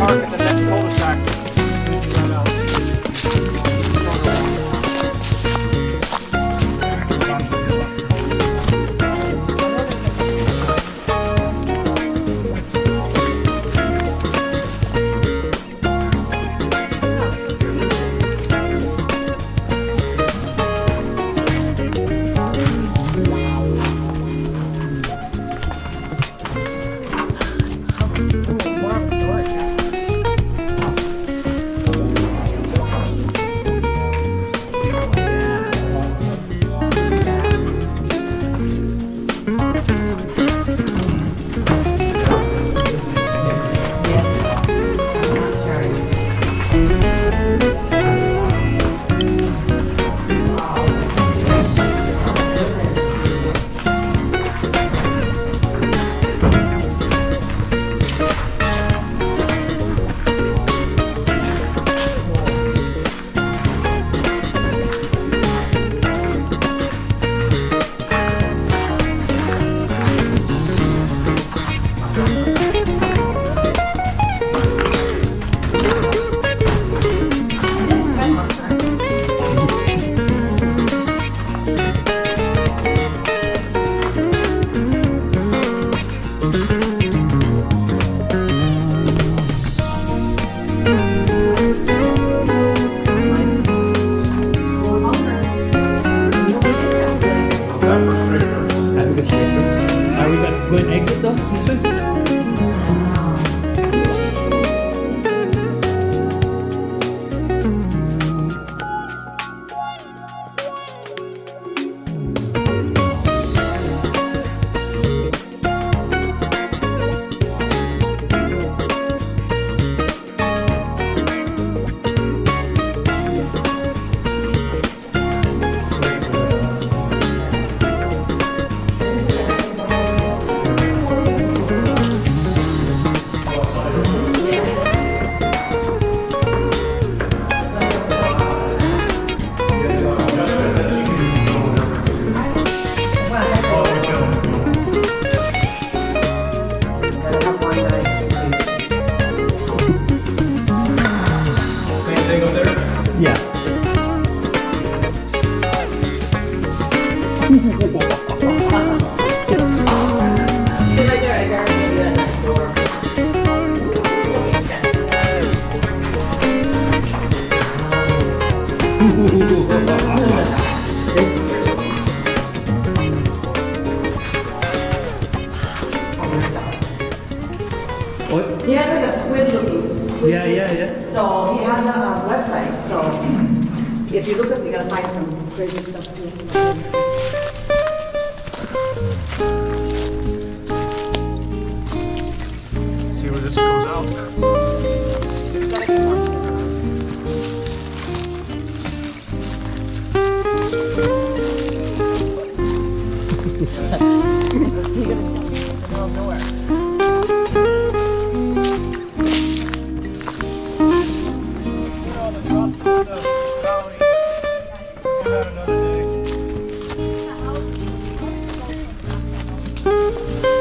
market. Go and exit though What? He has like a squid looking. Squid Yeah, yeah, yeah. So he has a. So if you look at it, you're going to find some crazy stuff too. See where this goes out. Música